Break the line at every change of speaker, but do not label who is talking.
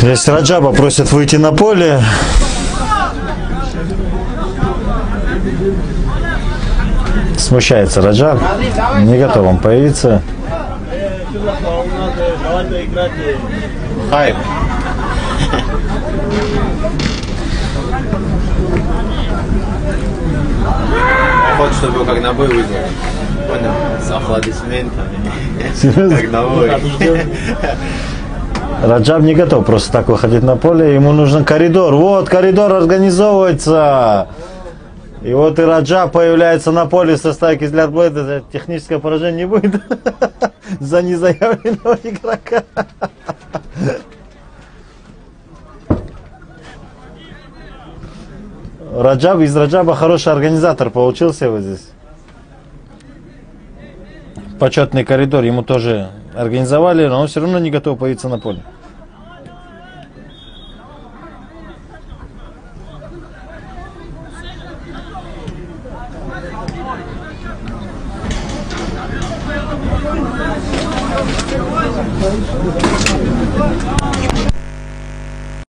Здесь Раджаба просит выйти на поле. Смущается Раджаб. Не готов он появиться.
Хайп. Хочет, чтобы его как на бой вызвали. Понял? С аплодисментами. Как на бой.
Раджаб не готов просто так выходить на поле. Ему нужен коридор. Вот, коридор организовывается. И вот и Раджаб появляется на поле со стайки взгляд будет. Это техническое поражение не будет за незаявленного игрока. Раджаб из Раджаба хороший организатор получился вот здесь. Почетный коридор ему тоже организовали, но он все равно не готов появиться на поле. Thank you.